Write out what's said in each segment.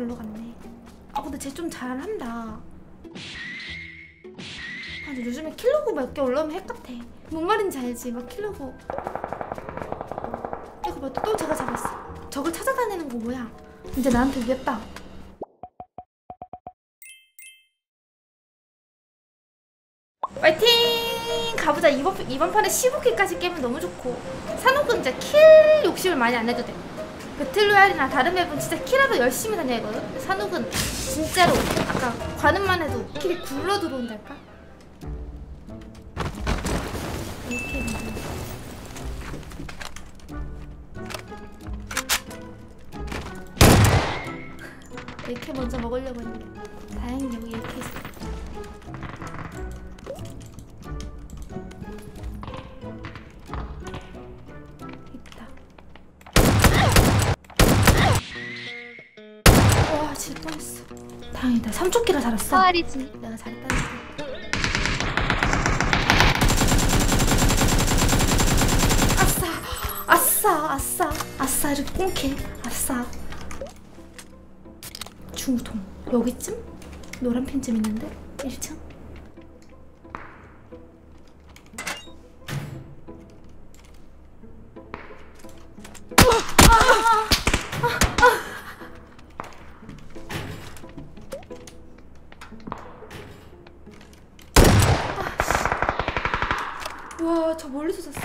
절로 갔네. 아 근데 쟤 좀 잘한다. 아 근데 요즘에 킬로그 몇 개 올라오면 핵 같아. 뭔 말인지 알지? 막 킬로그. 이거 봐, 또 제가 잡았어. 저걸 찾아다니는 거 뭐야? 이제 나한테 오겠다. 화이팅! 가보자. 이번, 이번 판에 15킬까지 깨면 너무 좋고. 산옥은 진짜 킬 욕심을 많이 안 해도 돼. 배틀로얄이나 다른 맵은 진짜 킬하러 열심히 다녀야 하거든? 산옥은 진짜로 아까 관음만 해도 킬이 굴러 들어온달까? 이렇게 이렇게 먼저 먹으려고 했는데 다행이다. 삼쪽기라 살았어. 서아리지 내가 잘했다니까. 아싸, 아싸, 아싸, 아싸, 이렇게 꽁킬. 아싸. 중통. 여기쯤? 노란 핀쯤 있는데? 1층? 와, 저 멀리서 샀어.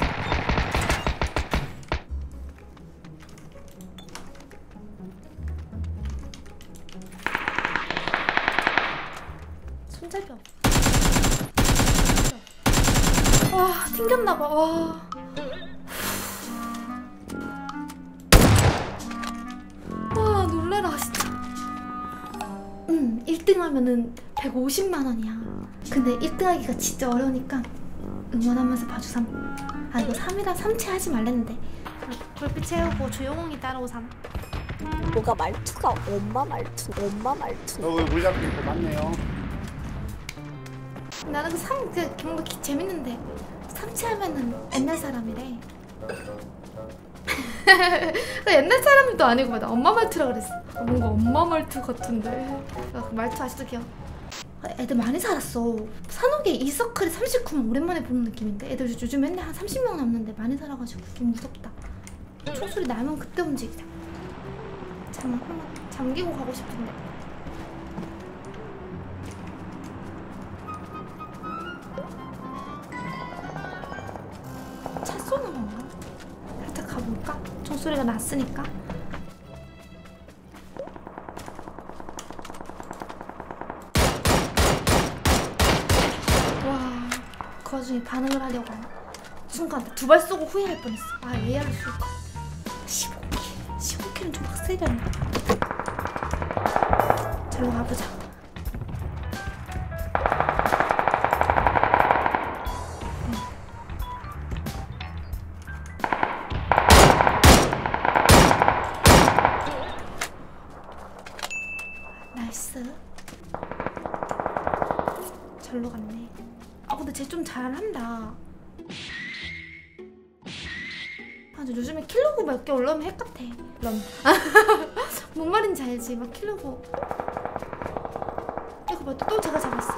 손잡이 없어. 와, 튕겼나봐. 와. 와, 놀래라, 진짜. 응, 1등 하면은 150만 원이야. 근데 1등 하기가 진짜 어려우니까 응원하면서 봐주삼. 아, 이거 3이라 삼치 하지 말랬는데. 불빛 채우고 조용히 따라오삼. 뭐가 말투가 엄마 말투 엄마 말투 너왜 물잡고 있고 맞네요. 나는 그 삼, 그, 뭔가 기- 재밌는데. 삼치 하면은 옛날 사람이래. 그 옛날 사람도 아니고 나 엄마 말투라 그랬어. 아, 뭔가 엄마 말투 같은데. 아, 그 말투 아직도 기억. 아, 애들 많이 살았어. 산옥에 이 서클이 39만 오랜만에 보는 느낌인데. 애들 요즘 맨날 한 30명 남는데 많이 살아가지고 좀 무섭다. 총소리 나면 그때 움직이자. 잠, 잠기고 가고 싶은데. 차 쏘는 건가? 살짝 가볼까? 총소리가 났으니까. 와, 그 와중에 반응을 하려고 하나? 순간 두 발 쏘고 후회할 뻔했어. 아, AR을 쏠까? 15킬. 15킬은 좀 빡세려나? 절로 가보자. Nice. 절로 갔네. 쟤 좀 잘한다. 아 근데 요즘에 kill log 몇 개 올라오면 핵 같아. 그럼 뭔 말인지 알지? 막 kill log. 이거 봐, 또 제가 잡았어.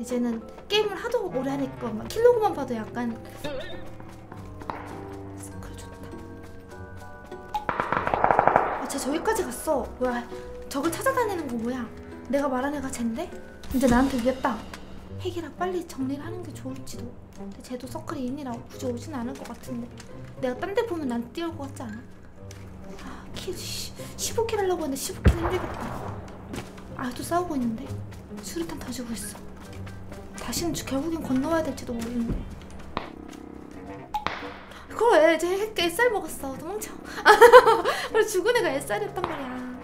이제는 게임을 하도 오래 하니까 막 kill log만 봐도 약간 스크롤 좋다. 아, 쟤 저기까지 갔어. 뭐야? 저걸 찾아다니는 거 뭐야? 내가 말한 애가 쟤인데? 이제 나한테 오겠다. 핵이라 빨리 정리를 하는 게 좋을지도. 근데 쟤도 서클이 in이라 굳이 오진 않을 것 같은데. 내가 딴 데 보면 난 뛰어올 것 같지 않아? 아, kill 15kill 하려고 했는데 15kill 힘들겠다. 아, 또 싸우고 있는데? 수류탄 터지고 있어. 다시는 주- 결국엔 건너와야 될지도 모르는데. 그걸 왜? 쟤 핵, 쌀 먹었어. 도망쳐. 원래 죽은 애가 SR이었단 말이야.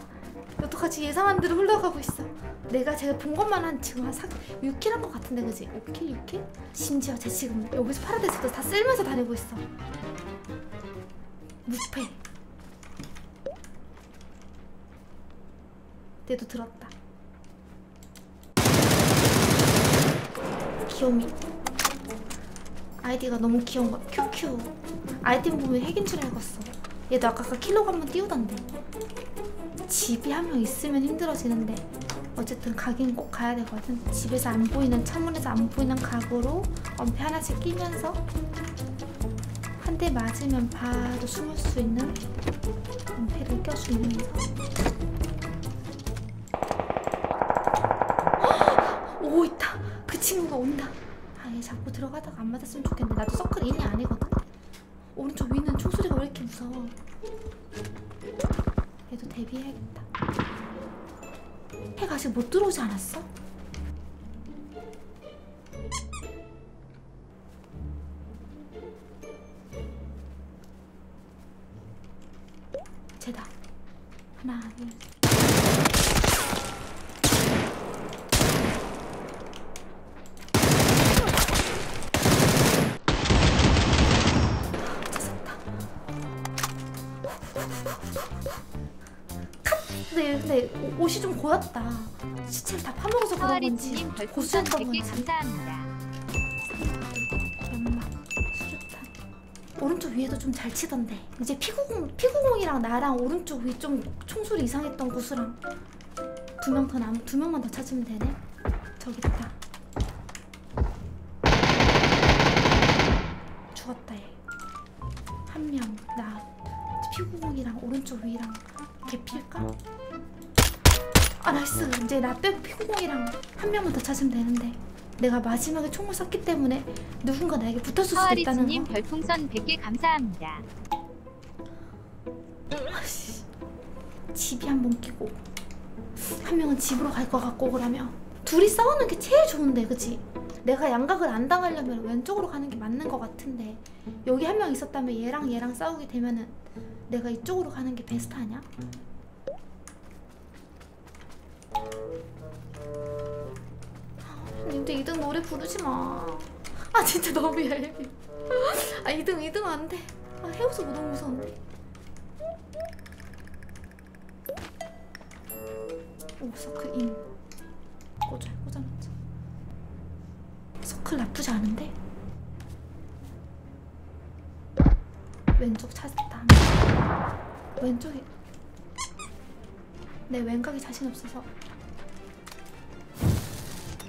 어떡하지? 예상한 대로 흘러가고 있어. 내가 제가 본 것만 한 지금 한 4, 6킬 한 것 같은데 그지? 5킬? 6킬? 심지어 쟤 지금 여기서 파라데스도 다 쓸면서 다니고 있어. 무패. 얘도 들었다. 귀요미. 아이디가 너무 귀여운 거야. 큐큐. 아이템 보면 핵인 줄 알겠어. 얘도 아까 그 킬로가 한번 띄우던데. 집이 한 명 있으면 힘들어지는데 어쨌든 가긴 꼭 가야 되거든. 집에서 안 보이는 창문에서 안 보이는 각으로 엄폐 하나씩 끼면서 한 대 맞으면 바로 숨을 수 있는 엄폐를 껴주면서 오 있다. 그 친구가 온다. 아얘 자꾸 들어가다가 안 맞았으면 좋겠는데 나도 서클 인이 아니거든. 오른쪽 위는 총소리가 왜 이렇게 무서워? 얘도 대비해야겠다. 해가 아직 못 들어오지 않았어? 쟤다. 하나, 둘. 근데, 옷- 옷이 좀 고였다. 시체를 다 파먹어서 그런 건지 고수였던 100개 건지. 감사합니다. 연막, 수류탄. 오른쪽 위에도 좀 잘 치던데. 이제 피구공 피구공이랑 나랑 오른쪽 위 좀 총소리 이상했던 구수랑 두 명 더 남, 두 명만 더 찾으면 되네. 저기 있다. 이제 나 빼고 피구공이랑 한 명만 더 찾으면 되는데. 내가 마지막에 총을 쐈기 때문에 누군가 나에게 붙었을 수도 있다는 거. 별풍선 100개 감사합니다. 아씨. 집이 한 번 끼고 한 명은 집으로 갈 것 같고 그러면 둘이 싸우는 게 제일 좋은데 그치? 내가 양각을 안 당하려면 왼쪽으로 가는 게 맞는 것 같은데 여기 한 명 있었다면 얘랑 얘랑 싸우게 되면은 내가 이쪽으로 가는 게 베스트 아니야? 님들 2등 노래 부르지 마. 아 진짜 너무 얄미. 아 2등 2등 안 돼. 아 헤어서 너무 무서운데. 오 서클 인. 꽂아 꽂아놓자. 서클 나쁘지 않은데. 왼쪽 찾았다. 왼쪽에 내 왼각이 자신 없어서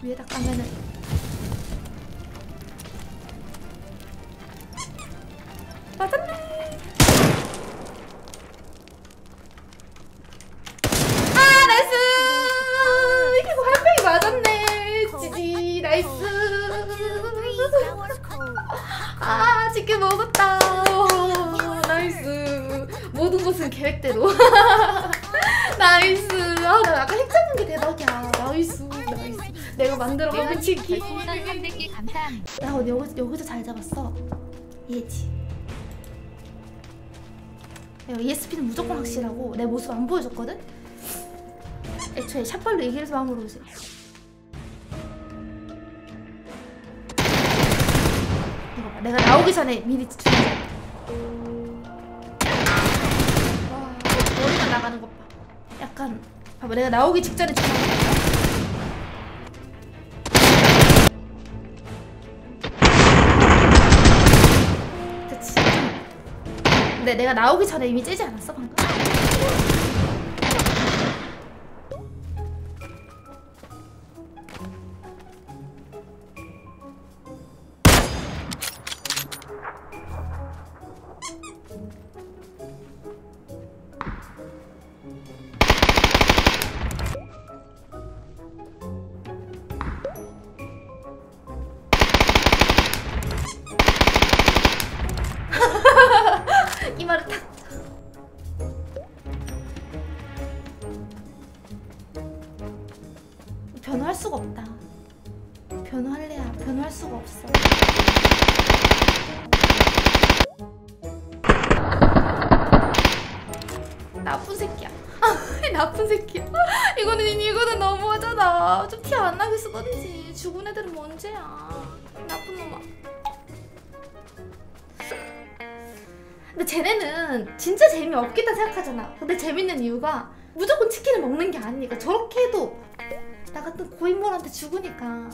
위에다 까면은 맞았네. 아 nice. 이게 화염병이 맞았네. GG nice. 아 치킨 먹었다. nice. 모든 것은 계획대로. nice. 아나 아까 핵 잡은 게 대박이야. nice. nice. 내가 만들어 먹은 치킨. 별풍선 300개 감사합니다. 야, 여기, 여기서 잘 잡았어. 얘지. 야, ESP는 무조건 확실하고 내 모습 안 보여줬거든? 애초에 샷발로 이길 마음으로 오지. 이거 봐. 내가 나오기 전에 미리 죽여 약간, 봐봐. 내가 나오기 직전에. 그치. 근데 내가 나오기 전에 이미 째지 않았어 방금? 변호할 수가 없다. 변호할래야 변호할 수가 없어. 나쁜 새끼야. 나쁜 새끼야. 이거는 이거는 너무하잖아. 좀 티 안 나게 쓰던지. 죽은 애들은 뭔죄야. 나쁜 놈아. 근데 쟤네는 진짜 재미없겠다 생각하잖아. 근데 재밌는 이유가 무조건 치킨을 먹는 게 아니니까 저렇게 해도 나 같은 고인물한테 죽으니까.